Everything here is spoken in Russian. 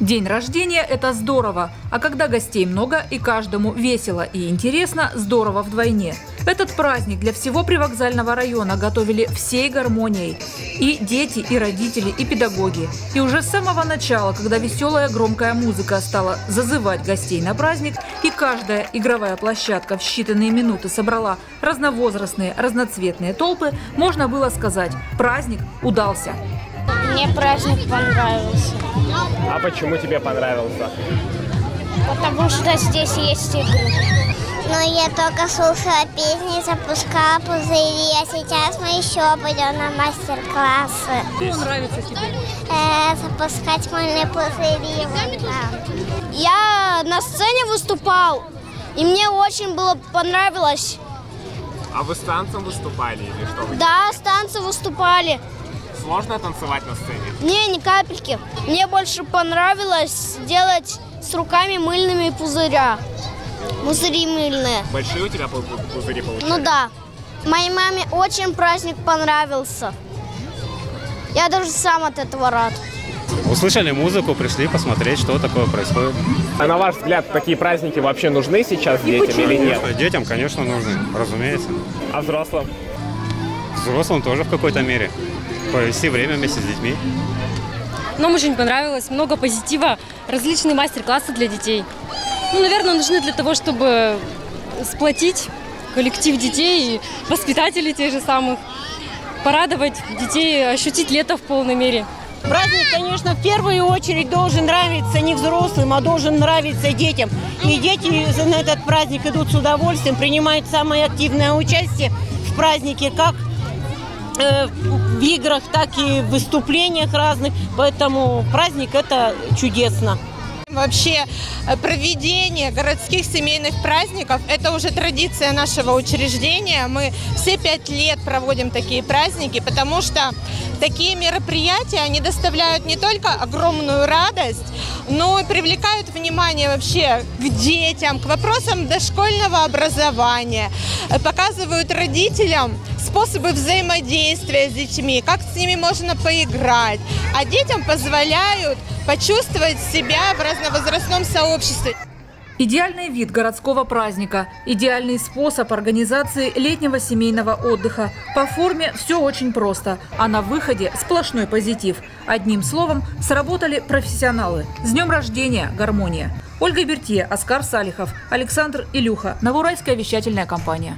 День рождения – это здорово, а когда гостей много и каждому весело и интересно, здорово вдвойне. Этот праздник для всего привокзального района готовили всей гармонией. И дети, и родители, и педагоги. И уже с самого начала, когда веселая громкая музыка стала зазывать гостей на праздник, и каждая игровая площадка в считанные минуты собрала разновозрастные, разноцветные толпы, можно было сказать – праздник удался. Мне праздник понравился, А почему тебе понравился? потому что здесь есть игры. Но я только слушала песни, запускала пузыри, а сейчас мы еще пойдем на мастер-классы. Что нравится тебе? Э, запускать мыльные пузыри. Я на сцене выступал, и мне очень было понравилось. А вы с танцем выступали или что? вы? Да, с танцы выступали. Сложно танцевать на сцене? Не, ни капельки. Мне больше понравилось делать с руками мыльными пузыря. Пузыри мыльные. Большие у тебя пу- пу- пузыри получаются? Ну да. Моей маме очень праздник понравился. Я даже сам от этого рад. Услышали музыку, пришли посмотреть, что такое происходит. А на ваш взгляд, такие праздники вообще нужны сейчас детям или нет? Детям, конечно, нужны, разумеется. А взрослым? Взрослым тоже в какой-то мере. Провести время вместе с детьми. Нам очень понравилось, много позитива, различные мастер-классы для детей. Ну, наверное, нужны для того, чтобы сплотить коллектив детей и воспитателей тех же самых, порадовать детей, ощутить лето в полной мере. Праздник, конечно, в первую очередь должен нравиться не взрослым, а должен нравиться детям. И дети на этот праздник идут с удовольствием, принимают самое активное участие в празднике, как в играх, так и в выступлениях разных. Поэтому праздник это чудесно. Вообще э, проведение городских семейных праздников – это уже традиция нашего учреждения. Мы все пять лет проводим такие праздники, потому что такие мероприятия, они доставляют не только огромную радость, но и привлекают внимание вообще к детям, к вопросам дошкольного образования, показывают родителям способы взаимодействия с детьми, как с ними можно поиграть, а детям позволяют почувствовать себя в разновозрастном сообществе. Идеальный вид городского праздника, идеальный способ организации летнего семейного отдыха. По форме все очень просто, а на выходе сплошной позитив. Одним словом, сработали профессионалы. С днем рождения, гармония. Ольга Бертье, Оскар Салихов, Александр Илюха, Новоуральская вещательная компания.